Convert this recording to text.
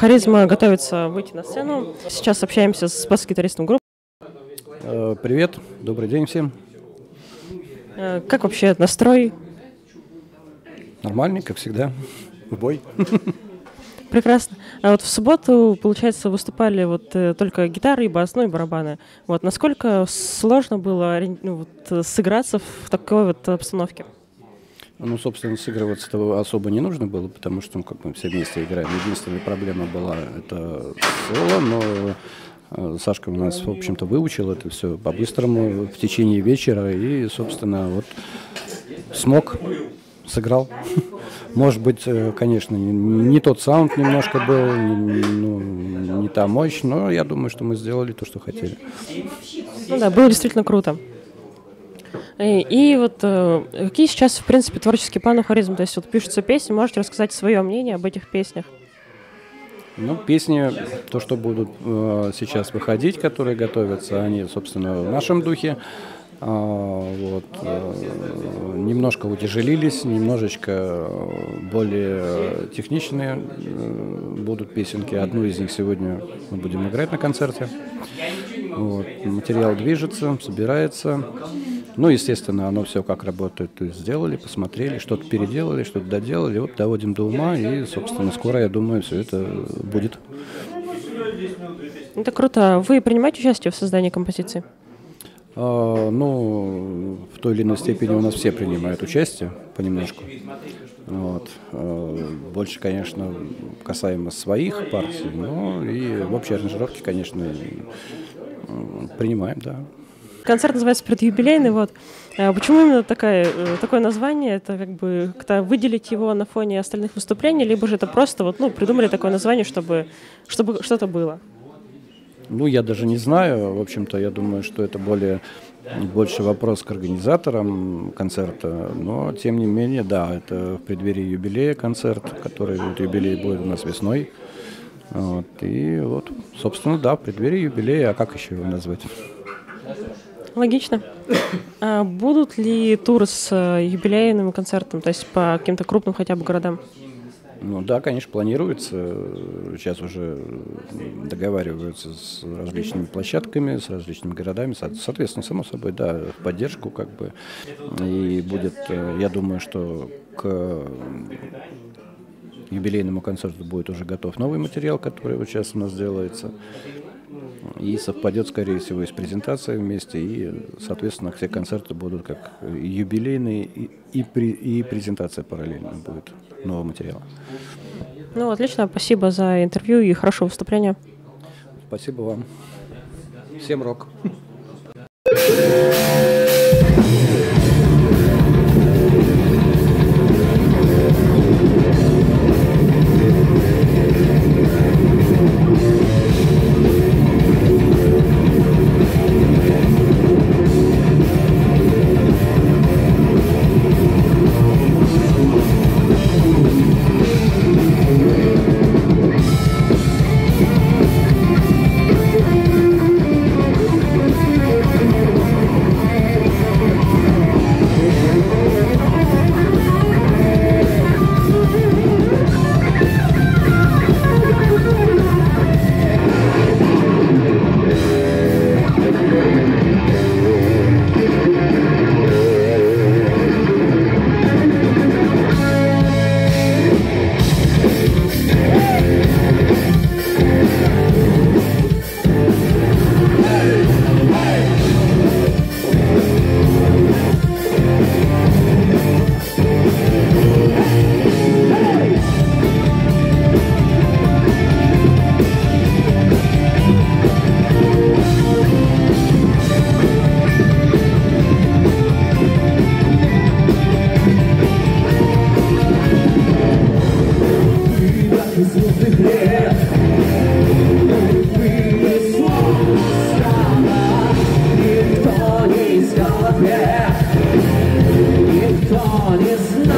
Харизма готовится выйти на сцену. Сейчас общаемся с бас-гитаристом группы. Э, привет, добрый день всем. Э, как вообще настрой? Нормальный, как всегда. В бой. Прекрасно. А вот в субботу, получается, выступали вот э, только гитары и бас, ну и барабаны. Вот насколько сложно было ну, вот, сыграться в такой вот обстановке? Ну, собственно, сыгрываться-то особо не нужно было, потому что ну, как мы все вместе играем. Единственная проблема была это соло, но э, Сашка у нас, в общем-то, выучил это все по-быстрому в течение вечера и, собственно, вот смог, сыграл. Может быть, э, конечно, не, тот саунд немножко был, ну, не та мощь, но я думаю, что мы сделали то, что хотели. Ну да, было действительно круто. И, и вот э, какие сейчас, в принципе, творческие планы Харизм? То есть вот пишутся песни, можете рассказать свое мнение об этих песнях? Ну, песни, то, что будут э, сейчас выходить, которые готовятся, они, собственно, в нашем духе. А, вот, э, немножко утяжелились, немножечко более техничные э, будут песенки. Одну из них сегодня мы будем играть на концерте. Вот, материал движется, собирается. Ну, естественно, оно все как работает, то есть сделали, посмотрели, что-то переделали, что-то доделали, вот доводим до ума, и, собственно, скоро, я думаю, все это будет. Это круто. Вы принимаете участие в создании композиции? А, ну, в той или иной степени у нас все принимают участие понемножку. Вот. А, больше, конечно, касаемо своих партий, но и в общей аранжировке, конечно, принимаем, да. Концерт называется «Предюбилейный». Вот. А почему именно такая, э, такое название? Это как бы как-то выделить его на фоне остальных выступлений, либо же это просто вот, ну, придумали такое название, чтобы, чтобы что-то было? Ну, я даже не знаю. В общем-то, я думаю, что это более больше вопрос к организаторам концерта, но тем не менее, да, это в преддверии юбилея концерт, который вот, юбилей будет у нас весной. Вот, и вот, собственно, да, в преддверии юбилея, а как еще его назвать? Логично. А будут ли туры с э, юбилейным концертом, то есть по каким-то крупным хотя бы городам? Ну да, конечно, планируется. Сейчас уже договариваются с различными площадками, с различными городами. Соответственно, само собой, да, поддержку как бы. И будет, э, я думаю, что к юбилейному концерту будет уже готов новый материал, который вот сейчас у нас делается и совпадет, скорее всего, и с презентацией вместе, и, соответственно, все концерты будут как юбилейные, и, и, и презентация параллельно будет нового материала. Ну, отлично, спасибо за интервью и хорошего выступления. Спасибо вам. Всем рок. presença.